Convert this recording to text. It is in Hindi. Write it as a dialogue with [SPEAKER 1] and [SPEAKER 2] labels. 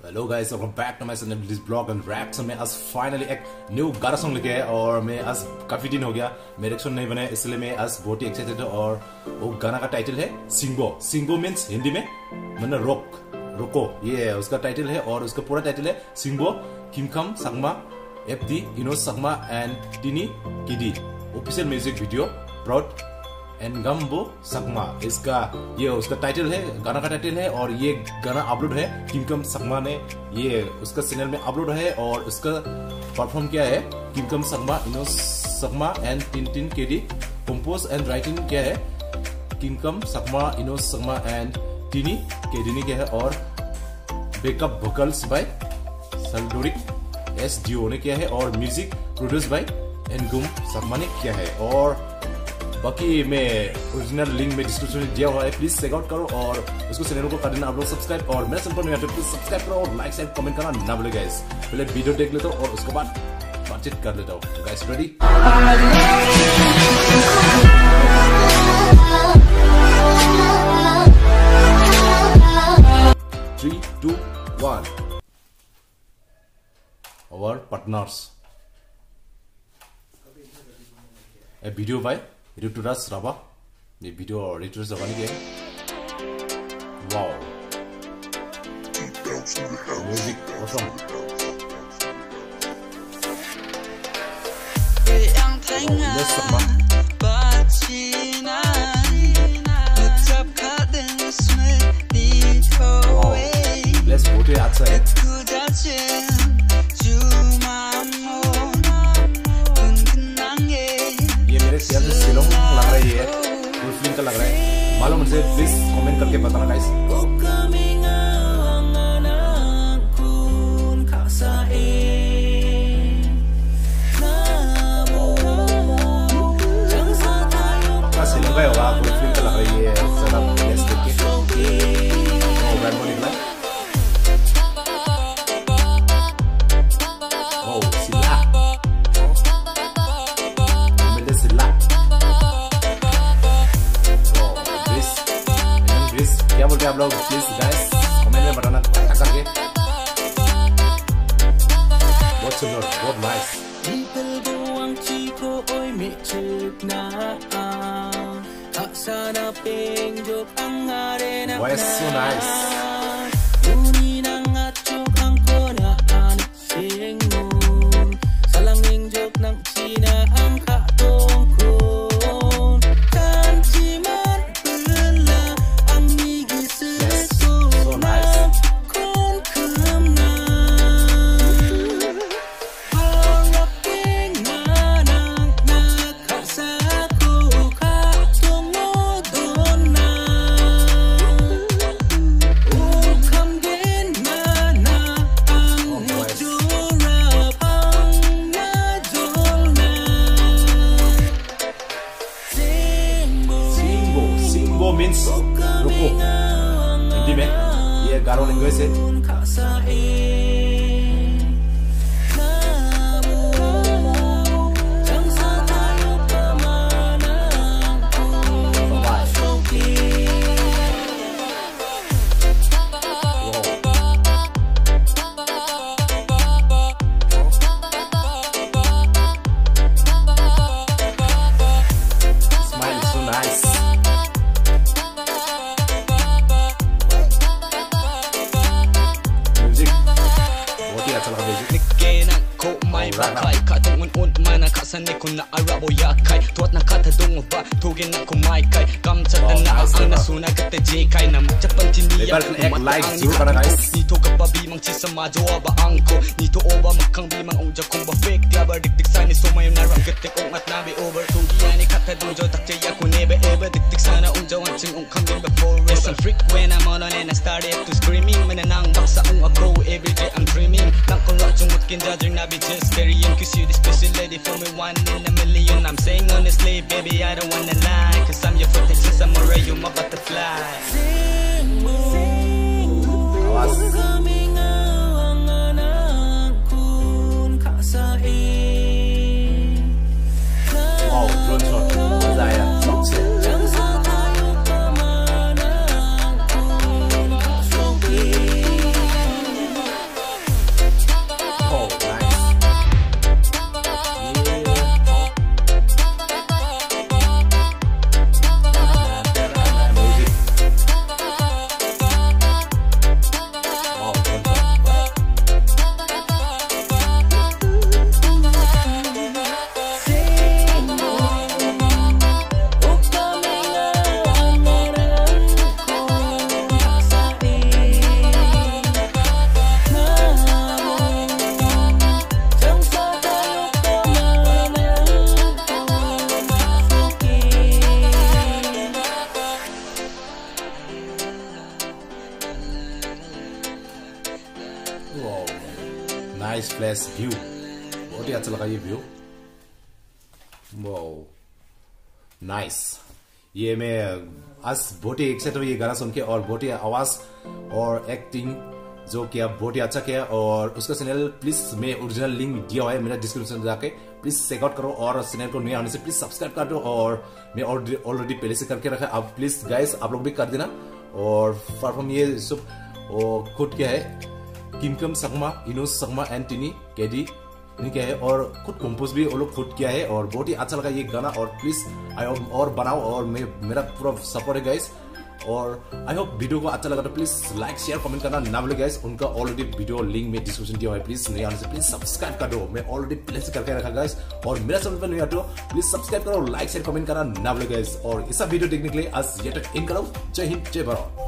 [SPEAKER 1] Hello guys welcome back to my channel this blog and rap so मैं आज फाइनली एक न्यू गाना सॉन्ग लेके आया और मैं आज काफ़ी दिन हो गया मेरे रिएक्शन नहीं बने इसलिए मैं आज बहुत ही एक्साइटेड हूँ और वो गाना का टाइटल है सिंगो सिंगो मीन्स हिंदी में मतलब रोक रोको ये उसका टाइटल है और उसका पूरा टाइटल है सिंगो किमखम संगमा एफ़ डी इनो सगमा एंड टिनी किडी ऑफिशियल म्यूज़िक वीडियो प्राउड एनगम्बो सकमा इसका ये उसका टाइटल है, गाना का टाइटल है और ये गाना अपलोड है किमकम सकमा ने। ये उसका चैनल में अपलोड है और उसका परफॉर्म किया है किमकम सकमा इनो सकमा एंड टिन टिन केडी कंपोज एंड राइटिंग किया है किमकम सकमा इनो सकमा एंड टिनी केडी ने किया है और बेकअप वोकल्स बाय सलडोरिक एस डिओ ने किया है और म्यूज़िक प्रोड्यूस बाय एनगुम सकमा ने किया है। और बाकी मैं ओरिजिनल लिंक में डिस्क्रिप्शन में दिया हुआ है प्लीज़ चेकआउट करो और उसको चैनल को कर देना आप लोग सब्सक्राइब और मेरा सिंपल नहीं प्लीज़ सब्सक्राइब करो और लाइक शेयर कमेंट करना ना भूले गाइस पहले वीडियो देख लेता हूँ और उसके बाद बातचीत कर लेता हूँ। Guys ready three two one our partners. A video by Rituras Raba. The video Rituras Raba again. Wow. Music awesome. Oh, Let's put it outside. मालूम मुझे प्लीज़ कमेंट करके बताना गाइस आप लोग प्लीज़ गाइस कमेंट में बताना टक करके बहुत सुंदर बहुत nice
[SPEAKER 2] People buang chico oi mi chip na Kaksana pengjok ang arena
[SPEAKER 1] Why so nice? means ruko. Hindi me. Yeah,
[SPEAKER 2] Garo language hai. Bakay Katong un mana kasane ko na arabo yakay Tuat na katadong ba Tugin na kumay kay Kamsa
[SPEAKER 1] Oh,
[SPEAKER 2] na na ang
[SPEAKER 1] diba?
[SPEAKER 2] nasuna kata jekay Na magchapan tiniya
[SPEAKER 1] Level and act like ka na, guys.
[SPEAKER 2] Nito ka pa bimang chisa majowa ba angko Nito oba makang bimang ongja kong ba fake Tiaba dikdik sa ni sumayong narang gatik kong at nabi over Tugi yani katadong jo takjaya ko nebe ebe Dikdik sana ongja wansing ong kambing before It's a freak when I'm on and I started to screaming Mananang baksa I goal every day I'm dreaming. 난 꼴락중 웃긴 자들 I be just carrying Cause you this special lady for me one in a million. I'm saying honestly baby I don't wanna lie. Cause I'm your fantasy, I'm a samurai you my butterfly
[SPEAKER 1] Sing, flash view बहुत ही अच्छा लगा ये व्यू वो नाइस ये मैं आज बहुत ही एक्साइटेड हुई ये गाना सुन के और बहुत ही आवाज़ और एक्टिंग जो किया बहुत ही अच्छा किया और उसका चैनल प्लीज़ मैं ओरिजिनल लिंक दिया हुआ है मेरा डिस्क्रिप्शन में जाके। प्लीज़ चेकआउट करो और चैनल को नया होने से प्लीज़ सब्सक्राइब कर दो और मैं ऑलरेडी पहले से करके रखा आप प्लीज़ गाइस आप लोग भी कर देना और परफॉर्म ये सब खुद क्या है। किमकम सगमा इनोस सगमा एंड टिनी केडी क्या है, और खुद कंपोज भी वो लोग खुद किया है, और बहुत ही अच्छा लगा ये गाना, और प्लीज़ आई होप और बनाओ, और मैं, मेरा पूरा सपोर्ट है गाइस और आई होप वीडियो को अच्छा लगा तो प्लीज़ लाइक शेयर कमेंट करना ना भूले गाइस उनका ऑलरेडी वीडियो लिंक में डिस्क्रिप्शन दिया हुआ है प्लीज़ नहीं आने से प्लीज़ सब्सक्राइब कर दो। मैं ऑलरेडी प्लेस करके रखा गाइस और मेरा चैनल पर नहीं आते हो प्लीज़ सब्सक्राइब करो लाइक शेयर कमेंट करना ना भूले गाइस और इस वीडियो देखने के लिए आज ये तक इन करो। जय हिंद, जय भारत।